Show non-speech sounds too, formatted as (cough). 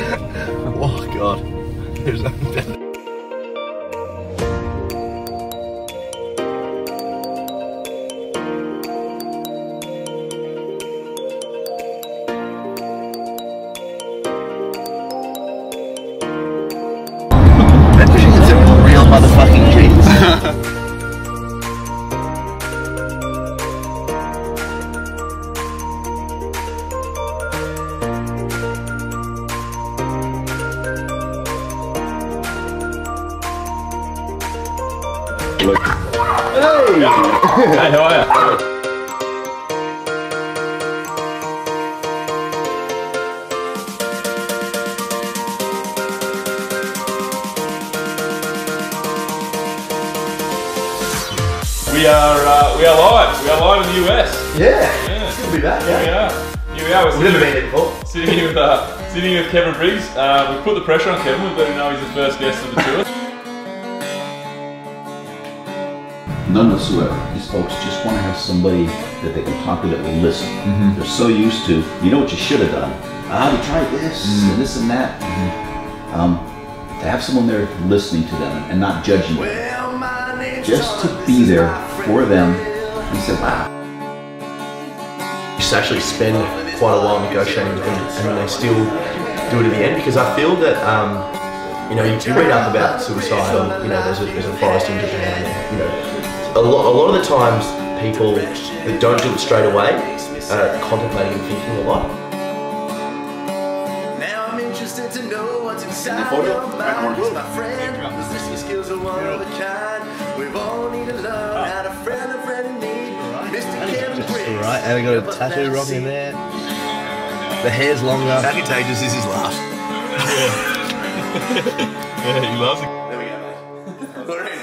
(laughs) Oh, God. There's It's a real motherfucking genius. (laughs) Hey, hey, how are you? We are uh, we are live. We are live in the US. Yeah. Yeah. It's good to be back, Here we are. Here we are. We're We've never sitting, been here before. (laughs) sitting here with uh, sitting here with Kevin Briggs. Uh, we put the pressure on Kevin. We've let him know he's the first guest of the tour. None whatsoever. These folks just want to have somebody that they can talk to that will listen. They're so used to, you know what you should have done. Ah, you tried this and this and that. Um, to have someone there listening to them and not judging them. Just to be there for them and say, wow, to actually spend quite a while negotiating with them, and they still do it at the end because I feel that um, you know you, you read up about suicide. And, you know, there's a there's a forest in Japan. And, you know, a lot a lot of the times people that don't do it straight away are contemplating and thinking a lot. Now I'm interested to know what's inside your mind. My friend, those listening skills are one of a kind. We've all need to learn ah. how to friend a friend in need. Mr. Kevin Briggs. Alright, and I got a tattoo rocking there. The hair's longer. How contagious is his laugh? yeah, (laughs) he loves it. There we go, mate. (laughs) We're in.